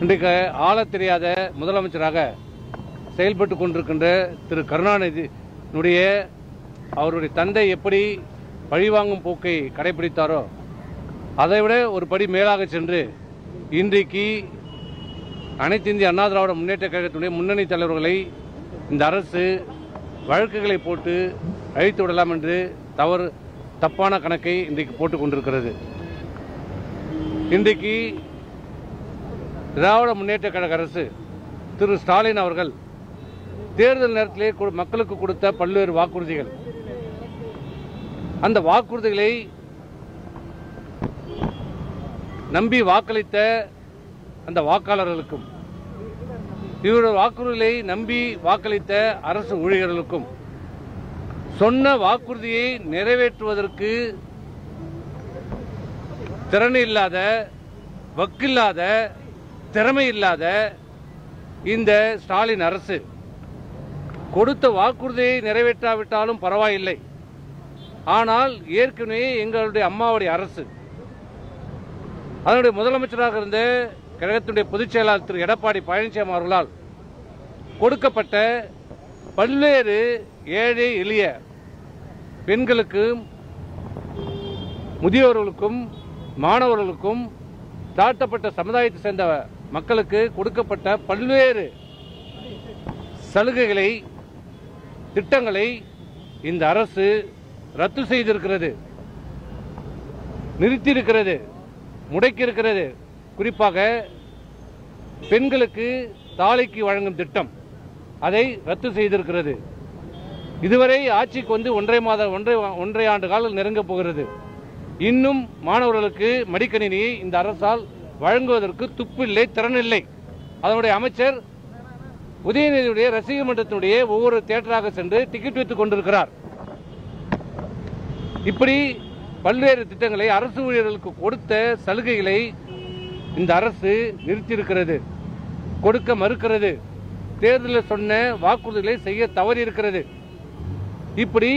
இன்றைக்கு ஆளத் தெரியாத முதலமைச்சராக செயல்பட்டு கொண்டிருக்கின்ற திரு கருணாநிதியினுடைய அவருடைய தந்தை எப்படி பழிவாங்கும் போக்கை கடைபிடித்தாரோ அதைவிட ஒரு படி மேலாக சென்று இன்றைக்கு அனைத்து இந்திய அண்ணா திராவிட முன்னேற்ற கழகத்தினுடைய முன்னணி தலைவர்களை இந்த அரசு வழக்குகளை போட்டு அழித்து விடலாம் என்று தவறு தப்பான கணக்கை இன்றைக்கு போட்டுக் கொண்டிருக்கிறது. இன்றைக்கு திராவிட முன்னேற்ற கழக அரசு திரு ஸ்டாலின் அவர்கள் தேர்தல் நேரத்திலே மக்களுக்கு கொடுத்த பல்வேறு வாக்குறுதிகள். அந்த வாக்குறுதிகளை நம்பி வாக்களித்த அந்த வாக்காளர்களுக்கும் இவருடைய வாக்குறுதிகளை நம்பி வாக்களித்த அரசு ஊழியர்களுக்கும் சொன்ன வாக்குறுதியை நிறைவேற்றுவதற்கு திறன் இல்லாத வக்கில்லாத திறமை இல்லாத இந்த ஸ்டாலின் அரசு கொடுத்த வாக்குறுதியை நிறைவேற்றாவிட்டாலும் பரவாயில்லை. ஆனால் ஏற்கனவே எங்களுடைய அம்மாவுடைய அரசு அதனுடைய முதலமைச்சராக இருந்த கழகத்தினுடைய பொதுச் செயலாளர் திரு எடப்பாடி பழனிசாமி அவர்களால் கொடுக்கப்பட்ட பல்வேறு ஏழை எளிய பெண்களுக்கும் முதியோர்களுக்கும் மாணவர்களுக்கும் தாழ்த்தப்பட்ட சமுதாயத்தை சேர்ந்த மக்களுக்கு கொடுக்கப்பட்ட பல்வேறு சலுகைகளை திட்டங்களை இந்த அரசு ரத்து செய்திருக்கிறது நிறுத்தியிருக்கிறது முடக்கியிருக்கிறது. குறிப்பாக பெண்களுக்கு தாலைக்கு வழங்கும் திட்டம் அதை ரத்து செய்திருக்கிறது. இதுவரை ஆட்சிக்கு வந்து ஒன்றரை மாத ஒன்றை ஒன்றரை ஆண்டு காலம் நெருங்கப் போகிறது. இன்னும் மாணவர்களுக்கு மடிக்கணினியை இந்த அரசால் வழங்குவதற்கு துப்பில்லை திறனில்லை. அதனுடைய அமைச்சர் உதயநிதியுடைய ரசிக மன்றத்தினுடைய ஒவ்வொரு தியேட்டராக சென்று டிக்கெட் வைத்துக் கொண்டிருக்கிறார். இப்படி பல்வேறு திட்டங்களை அரசு ஊழியர்களுக்கு கொடுத்த சலுகைகளை இந்த அரசு நிறுத்தியிருக்கிறது கொடுக்க மறுக்கிறது. தேர்தலில் சொன்ன வாக்குறுதிகளை செய்ய தவறி இருக்கிறது இப்படி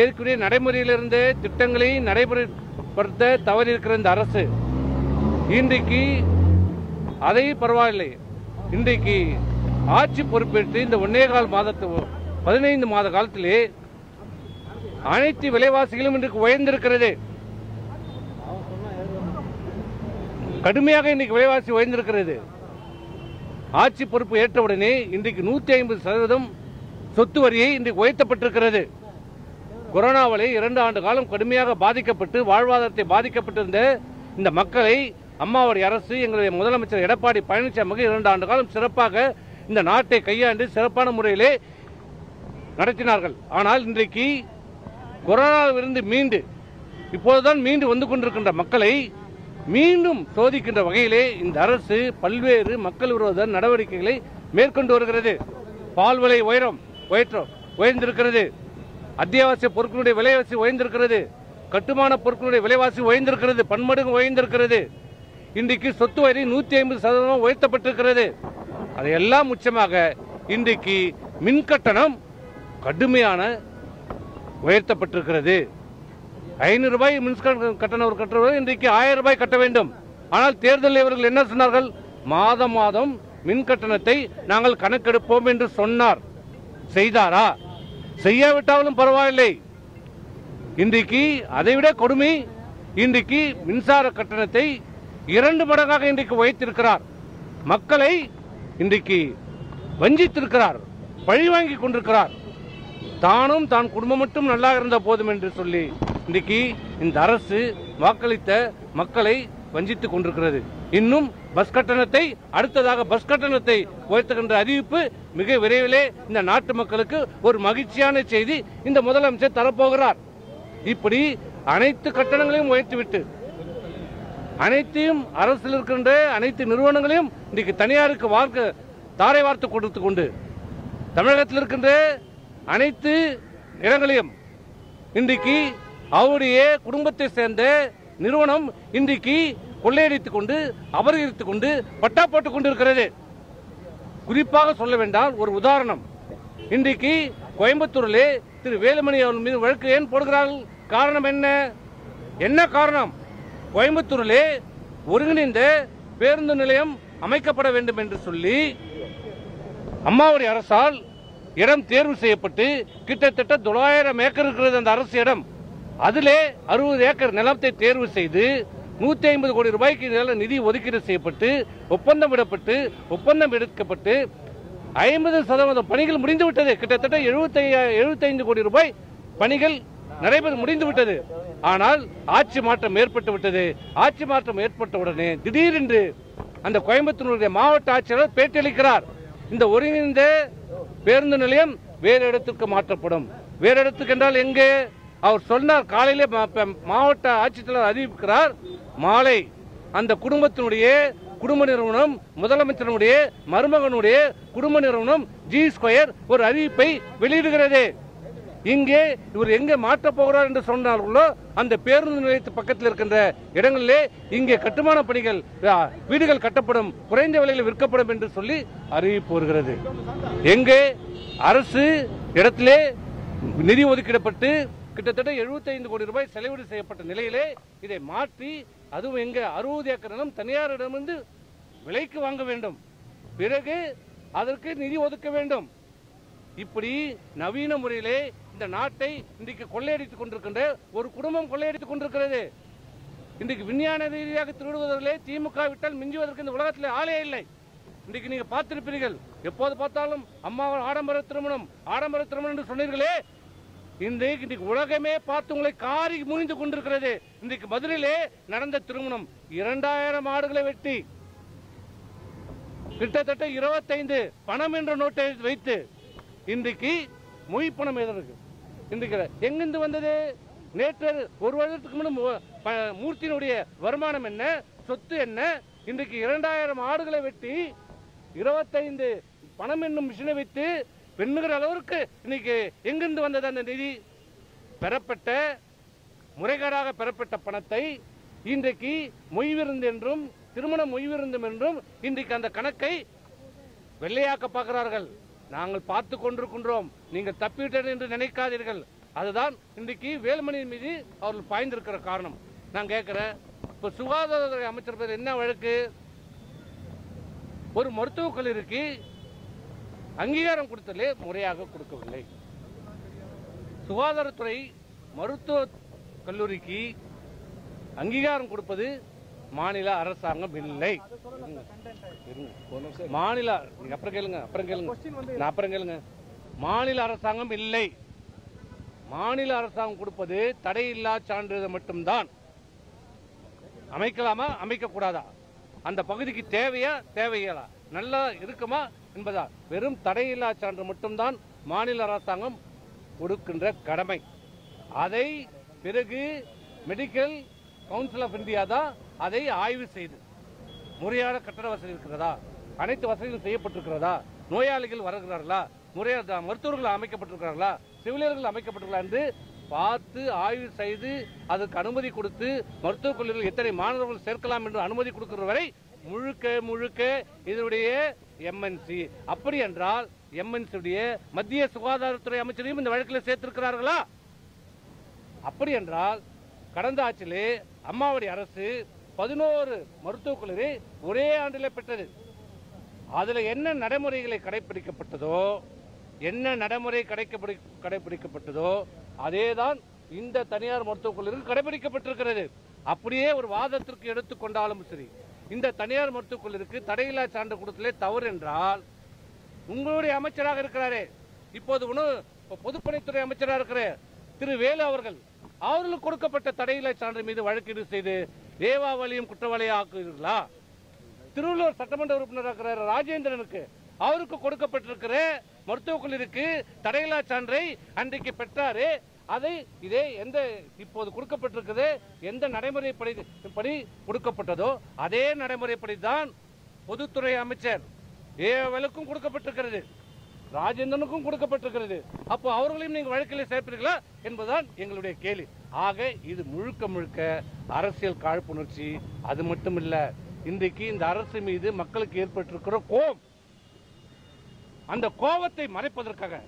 ஏற்கனவே நடைமுறையிலிருந்தே திட்டங்களை நடைமுறைப்படுத்த தவறி இருக்கிற இந்த அரசு இன்றைக்கு அதை பரவாயில்லை. இன்றைக்கு ஆட்சி பொறுப்பேற்று இந்த ஒன்னே கால் மாதத்து பதினைந்து மாத காலத்திலே அனைத்து விலைவாசிகளும் இன்றைக்கு உயர்ந்திருக்கிறது. கடுமையாக இன்னைக்கு விலைவாசி உயர்ந்திருக்கிறது. ஆட்சி பொறுப்பு ஏற்றவுடனே இன்றைக்கு நூத்தி ஐம்பது சதவீதம் சொத்து வரியை இன்றைக்கு உயர்த்தப்பட்டிருக்கிறது. கொரோனாவிலே இரண்டு ஆண்டு காலம் கடுமையாக பாதிக்கப்பட்டு வாழ்வாதாரத்தை பாதிக்கப்பட்டிருந்த இந்த மக்களை அம்மாவுடைய அரசு எங்களுடைய முதலமைச்சர் எடப்பாடி பழனிசாமிக்கு இரண்டு ஆண்டு காலம் சிறப்பாக இந்த நாட்டை கையாண்டு சிறப்பான முறையிலே நடத்தினார்கள். ஆனால் இன்றைக்கு கொரோனாவிலிருந்து மீண்டு இப்போதுதான் மீண்டு வந்து கொண்டிருக்கின்ற மக்களை மீண்டும் சோதிக்கின்ற வகையிலே இந்த அரசு பல்வேறு மக்கள் விரோத நடவடிக்கைகளை மேற்கொண்டு வருகிறது. பால் விலை உயரம் உயற்றம் உயர்ந்திருக்கிறது. அத்தியாவசிய பொருட்களுடைய விலைவாசி உயர்ந்திருக்கிறது. கட்டுமான பொருட்களுடைய விலைவாசி உயர்ந்திருக்கிறது. பன்மடங்கு உயர்ந்திருக்கிறது. இன்றைக்கு சொத்து வரி நூத்தி ஐம்பது சதவீதம் உயர்த்தப்பட்டிருக்கிறது. அதையெல்லாம் உச்சமாக இன்றைக்கு மின் கட்டணம் கடுமையான உயர்த்தப்பட்டிருக்கிறது. ஐநூறு ரூபாய் மின்கட்டணம் கட்டணம் ஒரு கட்டுறவர் இன்றைக்கு ஆயிரம் ரூபாய் கட்ட வேண்டும். ஆனால் தேர்தலில் இவர்கள் என்ன சொன்னார்கள்? மாதம் மாதம் மின் கட்டணத்தை நாங்கள் கணக்கெடுப்போம் என்று சொன்னார். செய்தாரா? செய்யாவிட்டாலும் பரவாயில்லை. இன்றைக்கு அதைவிட கொடுமை. இன்றைக்கு மின்சார கட்டணத்தை இரண்டு மடங்காக இன்றைக்கு உயர்த்திருக்கிறார் மக்களை இன்றைக்கு வஞ்சித்திருக்கிறார் பழி வாங்கி கொண்டிருக்கிறார். தானும் தான் குடும்பம் மட்டும் நல்லா இருந்த போதும் என்று சொல்லி இன்றைக்கு இந்த அரசு வாக்களித்த மக்களை வஞ்சித்துக் கொண்டிருக்கிறது. இன்னும் பஸ் கட்டணத்தை அடுத்ததாக பஸ் கட்டணத்தை உயர்த்துகின்ற அறிவிப்பு மிக விரைவிலே இந்த நாட்டு மக்களுக்கு ஒரு மகிழ்ச்சியான செய்தி இந்த முதலமைச்சர் தரப்போகிறார். இப்படி அனைத்து கட்டணங்களையும் உயர்த்திவிட்டு அனைத்தையும் அரசில் இருக்கின்ற அனைத்து நிறுவனங்களையும் இன்றைக்கு தனியாருக்கு வார்க்க தாரை வார்த்து கொடுத்து கொண்டு தமிழகத்தில் இருக்கின்ற அனைத்து இடங்களையும் இன்றைக்கு அவருடைய குடும்பத்தை சேர்ந்த நிறுவனம் இன்றைக்கு கொள்ளையடித்துக் கொண்டு அபகரித்துக் கொண்டு பட்டா போட்டுக் கொண்டிருக்கிறது. குறிப்பாக சொல்ல வேண்டாம் ஒரு உதாரணம். இன்றைக்கு கோயம்புத்தூரிலே திரு வேலுமணி அவர்கள் மீது வழக்கு ஏன் போடுகிறார்கள்? காரணம் என்ன? என்ன காரணம்? கோயம்புத்தூரிலே ஒருங்கிணைந்த பேருந்து நிலையம் அமைக்கப்பட வேண்டும் என்று சொல்லி அம்மாவுடைய அரசால் இடம் தேர்வு செய்யப்பட்டு கிட்டத்தட்ட தொள்ளாயிரம் ஏக்கர் இருக்கிறது அந்த அரசு இடம். அதிலே அறுபது ஏக்கர் நிலத்தை தேர்வு செய்து நூத்தி ஐம்பது கோடி ரூபாய்க்கு நில நிதி ஒதுக்கீடு செய்யப்பட்டு ஒப்பந்தம் விடப்பட்டு ஒப்பந்தம் எடுக்கப்பட்டு ஐம்பது சதவீதம் பணிகள் முடிந்துவிட்டது. கிட்டத்தட்ட எழுபத்தி எழுபத்தைந்து கோடி ரூபாய் பணிகள் நடைபெற முடிந்து விட்டது. ஆனால் ஆட்சி மாற்றம் ஏற்பட்டு விட்டது. ஆட்சி மாற்றம் ஏற்பட்டவுடனே திடீரென்று அந்த கோயம்புத்தூருடைய மாவட்ட ஆட்சியாளர் பேட்டியளிக்கிறார். இந்த ஒருங்கிணைந்த பேருந்து நிலையம் வேறு இடத்துக்கு மாற்றப்படும். வேறு இடத்துக்கு என்றால் எங்கே? அவர் சொன்னார் காலையிலே மாவட்ட ஆட்சித்தலைவர் அறிவிக்கிறார் மாலை அந்த குடும்பத்தினுடைய குடும்ப நிறுவனம் முதலமைச்சருடைய மருமகனுடைய குடும்ப நிறுவனம் ஜி ஸ்கொயர் ஒரு அறிவிப்பை வெளியிடுகிறது. இங்கே இவர் எங்கே மாற்றப் போகிறார் என்று சொன்னார்களோ அந்த பேருந்து நிலையத்து பக்கத்தில் இருக்கின்ற இடங்களிலே இங்கே கட்டுமான பணிகள் வீடுகள் கட்டப்படும் குறைந்த விலையில் விற்கப்படும் என்று சொல்லி அறிவிப்பு வருகிறது. எங்கே அரசு இடத்திலே நிதி ஒதுக்கிடப்பட்டு கிட்டத்தட்ட 75 கோடி ரூபாய் செலவீடு செய்யப்பட்ட நிலையிலே இதை மாற்றி அதுவும் எங்க அறுபது ஏக்கர் நிலம் தனியாரிடமிருந்து விலைக்கு வாங்க வேண்டும். பிறகு அதற்கு நிதி ஒதுக்க வேண்டும். இப்படி நவீன முறையிலே இந்த நாட்டை இன்றைக்கு கொள்ளையடித்துக் கொண்டிருக்கின்ற ஒரு குடும்பம் கொள்ளையடித்துக் கொண்டிருக்கிறது. இன்றைக்கு விஞ்ஞான ரீதியாக திருடுவதிலே திமுக விட்டால் மிஞ்சுவதற்கு இந்த உலகத்தில் ஆளே இல்லை. இன்றைக்கு நீங்க பார்த்திருப்பீர்கள் எப்போது பார்த்தாலும் அம்மா ஆடம்பர திருமணம் ஆடம்பர திருமணம் என்று சொன்னீர்களே. இன்றைக்கு இன்றைக்கு உலகமே பார்த்து உங்களை காரி முனிந்து கொண்டிருக்கிறது. இன்றைக்கு மதுரையிலே நடந்த திருமணம் இரண்டாயிரம் ஆடுகளை வெட்டி கிட்டத்தட்ட இருபத்தைந்து பணம் என்ற நோட்டை வைத்து இன்றைக்கு மொய் பணம் எதற்கு இன்றைக்கு எங்கிருந்து வந்தது? நேற்று ஒரு வருடத்துக்கு முன்னாடி மூர்த்தியினுடைய வருமானம் என்ன? சொத்து என்ன? இன்றைக்கு இரண்டாயிரம் ஆடுகளை வெட்டி இருபத்தைந்து பணம் என்னும் மிஷினை வைத்து பெண்ணுகிற அளவிற்கு இன்னைக்கு எங்கிருந்து வந்தது அந்த நிதி? பெறப்பட்ட முறைகேடாக பெறப்பட்ட பணத்தை இன்றைக்கு மொய்விருந்து என்றும் திருமண மொய்விருந்தும் என்றும் இன்றைக்கு அந்த கணக்கை வெள்ளையாக்க பார்க்கிறார்கள். நாங்கள் பார்த்து கொண்டிருக்கின்றோம். நீங்கள் தப்பிவிட்டது என்று நினைக்காதீர்கள். அதுதான் இன்றைக்கு வேலுமணி மீது அவர்கள் பாய்ந்திருக்கிற காரணம். நான் கேட்குறேன் இப்போ சுகாதாரத்துறை அமைச்சர் பேர் என்ன வழக்கு? ஒரு மருத்துவக் கல்லூரிக்கு அங்கீகாரம் கொடுத்தலே முறையாக கொடுக்கவில்லை. சுகாதாரத்துறை மருத்துவ கல்லூரிக்கு அங்கீகாரம் கொடுப்பது மாநில அரசாங்கம் இல்லை. மாநில அப்புறம் கேளுங்க அப்புறம் கேளுங்க. நான் அப்புறம் கேளுங்க. மாநில அரசாங்கம் இல்லை. மாநில அரசாங்கம் கொடுப்பது தடையில்லா சான்றிதழ் மட்டும்தான். அமைக்கலாமா? அமைக்க கூடாதா அந்த பகுதிக்கு தேவையா? தேவையா நல்லா இருக்குமா என்பதா? வெறும் தடையில்லா சான்று மட்டும்தான் மாநில அரசாங்கம் கொடுக்கின்ற கடமை. அதை பிறகு மெடிக்கல் கவுன்சில் ஆஃப் இந்தியா தான் அதை ஆய்வு செய்து முறையான கட்டட வசதி இருக்கிறதா? அனைத்து வசதிகளும் செய்யப்பட்டிருக்கிறதா? நோயாளிகள் வருகிறார்களா? முறையாக மருத்துவர்கள் அமைக்கப்பட்டிருக்கிறார்களா? செவிலியர்கள் அமைக்கப்பட்டிருக்கிறா என்று பார்த்து ஆய்வு செய்து அதற்கு அனுமதி கொடுத்து மருத்துவக் கல்லூரியில் எத்தனை மாணவர்கள் சேர்க்கலாம் என்று அனுமதி கொடுக்கிற வரை முழுக்க முழுக்க இதனுடைய எம்என்சி அப்படி என்றால் எம்என்சியுடைய மத்திய சுகாதாரத்துறை அமைச்சரையும் இந்த வழக்கில் சேர்த்திருக்கிறார்களா? அப்படி என்றால் கடந்த ஆட்சியிலே அம்மாவுடைய அரசு பதினோரு மருத்துவக் கல்லூரி ஒரே ஆண்டிலே பெற்றது. அதில் என்ன நடைமுறைகளை கடைபிடிக்கப்பட்டதோ என்ன நடைமுறை கடைக்கப்படி கடைபிடிக்கப்பட்டதோ அதேதான் இந்த தனியார் மருத்துவக் கல்லூரியில் கடைபிடிக்கப்பட்டிருக்கிறது அப்படியே ஒரு வாதத்திற்கு எடுத்துக்கொண்டாலும் சரி இந்த தனியார் மருத்துவக் கல்லூரிக்கு தடையில்லா சான்று கொடுத்தலே தவறு என்றால் உங்களுடைய அமைச்சராக இருக்கிறாரே. இப்போது ஒன்று பொதுப்பணித்துறை அமைச்சராக இருக்கிற திரு வேலு அவர்கள் அவர்களுக்கு கொடுக்கப்பட்ட தடையில்லா சான்று மீது வழக்கீடு செய்து தேவாவளியும் குற்றவாளியாக ஆக்குவீர்களா திருவள்ளூர் சட்டமன்ற உறுப்பினராக இருக்கிற ராஜேந்திரனுக்கு. அவருக்கு கொடுக்கப்பட்டிருக்கிற மருத்துவக் குழுவிற்கு தடையில்லா சான்றை அன்றைக்கு பெற்றாரு. அதை இதே எந்த இப்போது கொடுக்கப்பட்டிருக்கிறது எந்த நடைமுறைப்படி படி கொடுக்கப்பட்டதோ அதே நடைமுறைப்படி தான் பொதுத்துறை அமைச்சர் ஏவலுக்கும் கொடுக்கப்பட்டிருக்கிறது. ராஜேந்திரனுக்கும் கொடுக்கப்பட்டிருக்கிறது. அப்போ அவர்களையும் நீங்க வழக்கில் சேர்ப்பீர்களா என்பதுதான் எங்களுடைய கேள்வி. ஆக இது முழுக்க முழுக்க அரசியல் காழ்ப்புணர்ச்சி. அது மட்டும் இல்லை இன்றைக்கு இந்த அரசு மீது மக்களுக்கு ஏற்பட்டிருக்கிற கோபம். அந்த கோபத்தை மறைப்பதற்காக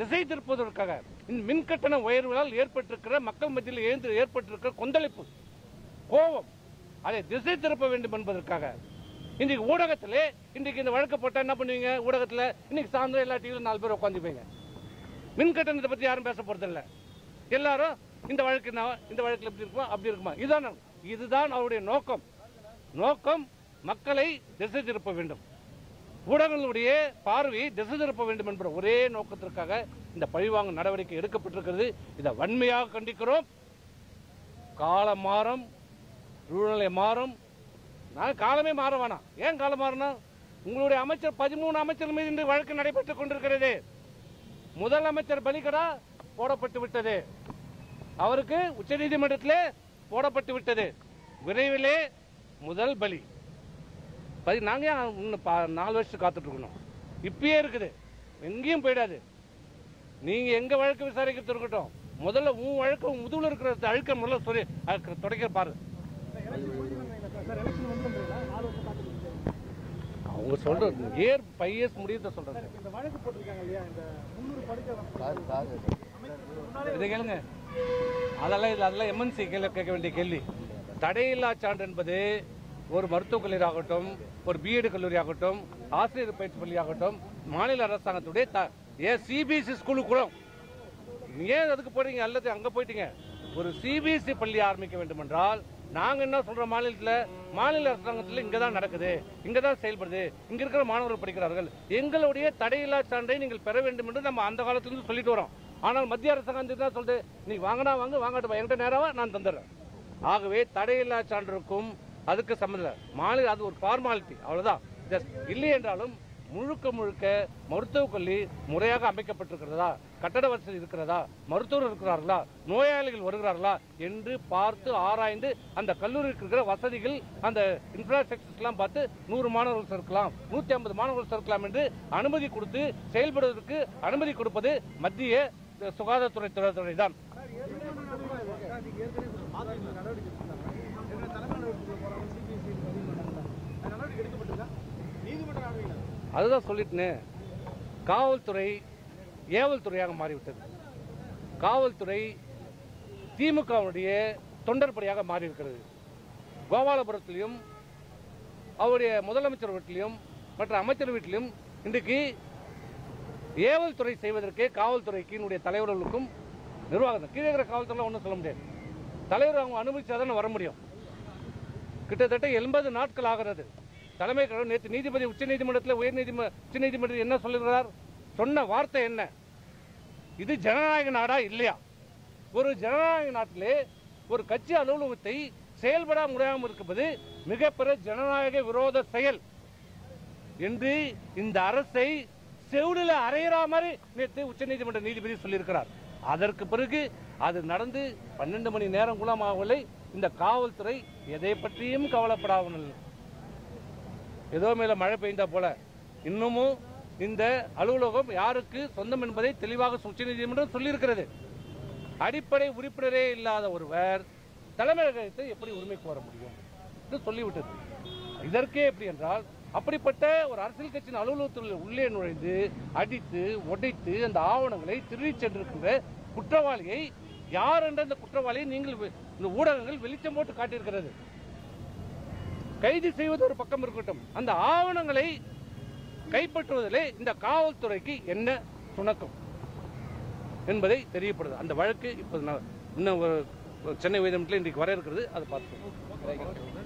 திசை திருப்பதற்காக இந்த மின்கட்டண உயர்வுகளால் ஏற்பட்டிருக்கிற மக்கள் மத்தியில் ஏந்து ஏற்பட்டிருக்கிற கொந்தளிப்பு கோபம் அதை திசை திருப்ப வேண்டும் என்பதற்காக இன்றைக்கு ஊடகத்திலே இன்றைக்கு இந்த வழக்கு போட்டால் என்ன பண்ணுவீங்க? ஊடகத்தில் இன்றைக்கி சாயந்தரம் எல்லா டிவியிலும் நாலு பேர் உட்காந்துப்பீங்க மின் கட்டணத்தை பற்றி யாரும் பேச போகிறதில்ல எல்லாரும் இந்த வழக்கு என்ன இந்த வழக்கில் எப்படி இருக்குமா அப்படி இருக்குமா? இதுதான் இதுதான் அவருடைய நோக்கம். நோக்கம் மக்களை திசை திருப்ப வேண்டும். ஊடகங்களுடைய பார்வையை திசை திருப்ப வேண்டும் என்ற ஒரே நோக்கத்திற்காக இந்த பழிவாங்கும் நடவடிக்கை எடுக்கப்பட்டிருக்கிறது. இதை வன்மையாக கண்டிக்கிறோம். காலம் மாறும் சூழ்நிலை மாறும். நான் காலமே மாற வேணாம் ஏன் காலம் மாறணும் உங்களுடைய அமைச்சர் பதிமூணு அமைச்சர் மீது இன்று வழக்கு நடைபெற்றுக் கொண்டிருக்கிறது. முதலமைச்சர் பலிகடா போடப்பட்டு விட்டது. அவருக்கு உச்சநீதிமன்றத்திலே போடப்பட்டு விட்டது. விரைவிலே முதல் பலி. பதி நாங்கள் ஏன் இன்னும் பா- நாலு வருஷம் காத்துட்டு இருக்கணும்? இப்பயே இருக்குது. எங்கேயும் போயிடாது. நீங்கள் எங்கள் வழக்கு விசாரிக்கிறது இருக்கட்டும். முதல்ல உன் வழக்கு முதுகில் இருக்கிற அழுக்க முதல்ல சொல்லி தொடக்க துடைக்க பாரு. அவங்க சொல்றது ஏர் ஃபைவ் இயர்ஸ் முடியத சொல்றது இந்த வழக்கு போட்டிருக்காங்க இல்லையா? இந்த முன்னூறு படுக்கை இதை கேளுங்க. அதெல்லாம் இது அதெல்லாம் எம்என்சி கேள்வி கேட்க வேண்டிய கேள்வி. தடையில்லா சான்று என்பது ஒரு மருத்துவக் கல்லூரி ஆகட்டும் ஒரு பிஎட் கல்லூரி ஆகட்டும் ஆசிரியர் பயிற்சி பள்ளி ஆகட்டும் மாநில அரசாங்கத்துடைய ஏன் சிபிஎஸ்சி ஸ்கூலுக்கு கூட. ஏன் அதுக்கு போறீங்க? அல்லது அங்க போயிட்டீங்க? ஒரு சிபிஎஸ்சி பள்ளி ஆரம்பிக்க வேண்டும் என்றால் நாங்க என்ன சொல்றோம் மாநிலத்துல மாநில அரசாங்கத்தில் இங்க தான் நடக்குது இங்க தான் செயல்படுது இங்க இருக்கிற மாணவர்கள் படிக்கிறார்கள். எங்களுடைய தடையில்லா சான்றை நீங்கள் பெற வேண்டும் என்று நம்ம அந்த காலத்திலிருந்து சொல்லிட்டு வரோம். ஆனால் மத்திய அரசாங்கம் தான் சொல்லுது? நீ வாங்கினா வாங்க வாங்கட்டு என்கிட்ட நேராவா நான் தந்துடுறேன். ஆகவே தடையில்லா சான்றுக்கும் அதுக்கு சம்மந்தம் மாநில அது ஒரு ஃபார்மாலிட்டி அவ்வளவுதான். ஜஸ்ட் இல்லை என்றாலும் முழுக்க முழுக்க மருத்துவக் கல்வி முறையாக அமைக்கப்பட்டிருக்கிறதா? கட்டட வசதி இருக்கிறதா? மருத்துவர் இருக்கிறார்களா? நோயாளிகள் வருகிறார்களா? என்று பார்த்து ஆராய்ந்து அந்த கல்லூரிக்கு இருக்கிற வசதிகள் அந்த இன்ஃப்ராஸ்ட்ரக்சர்ஸ்லாம் பார்த்து நூறு மாணவர்கள் சேர்க்கலாம் நூத்தி ஐம்பது மாணவர்கள் சேர்க்கலாம் என்று அனுமதி கொடுத்து செயல்படுவதற்கு அனுமதி கொடுப்பது மத்திய சுகாதாரத்துறை துறை தான். அதுதான் சொல்லிட்டுனே. காவல்துறை ஏவல் துறையாக மாறிவிட்டது. காவல்துறை திமுகவுடைய தொண்டர்படியாக மாறியிருக்கிறது. கோபாலபுரத்திலையும் அவருடைய முதலமைச்சர் வீட்டிலையும் மற்ற அமைச்சர் வீட்டிலும் இன்றைக்கு ஏவல் துறை செய்வதற்கு காவல்துறைக்கு தலைவர்களுக்கும் நிர்வாகம் கீழே இருக்கிற காவல்துறை ஒன்றும் சொல்ல முடியாது. தலைவர் அவங்க அனுமதிச்சாதான் வர முடியும். கிட்டத்தட்ட எண்பது நாட்கள் ஆகிறது. தலைமை கழகம் நேற்று நீதிபதி உச்ச நீதிமன்றத்தில் உயர் நீதிம உச்ச நீதிமன்றம் என்ன சொல்லுகிறார் சொன்ன வார்த்தை என்ன? இது ஜனநாயக நாடா இல்லையா? ஒரு ஜனநாயக நாட்டிலே ஒரு கட்சி அலுவலகத்தை செயல்பட முடியாமல் இருப்பது மிகப்பெரிய ஜனநாயக விரோத செயல் என்று இந்த அரசை செவிலில் அறையிற மாதிரி நேற்று உச்சநீதிமன்ற நீதிபதி சொல்லியிருக்கிறார். அதற்கு பிறகு அது நடந்து பன்னெண்டு மணி நேரம் கூட இந்த காவல்துறை எதை பற்றியும் கவலைப்படாமல் ஏதோ மேல மழை பெய்ந்தா போல. இன்னமும் இந்த அலுவலகம் யாருக்கு சொந்தம் என்பதை தெளிவாக உச்சநீதிமன்றம் சொல்லியிருக்கிறது. அடிப்படை உறுப்பினரே இல்லாத ஒருவர் தலைமையகத்தை எப்படி உரிமை கோர முடியும் என்று சொல்லிவிட்டது. இதற்கே எப்படி என்றால் அப்படிப்பட்ட ஒரு அரசியல் கட்சியின் அலுவலகத்தில் உள்ளே நுழைந்து அடித்து உடைத்து அந்த ஆவணங்களை திருடிச் சென்றிருக்கின்ற குற்றவாளியை யார் என்ற அந்த குற்றவாளியை நீங்கள் இந்த ஊடகங்கள் வெளிச்சம் போட்டு காட்டியிருக்கிறது. கைது செய்வது ஒரு பக்கம் இருக்கட்டும். அந்த ஆவணங்களை கைப்பற்றுவதிலே இந்த காவல்துறைக்கு என்ன சுணக்கம் என்பதை தெரியப்படுது. அந்த வழக்கு இப்போது நான் இன்னும் ஒரு- சென்னை உயர்நீதிமன்றத்தில் இன்றைக்கு வர இருக்கிறது. அதை பார்த்துக்கோங்க.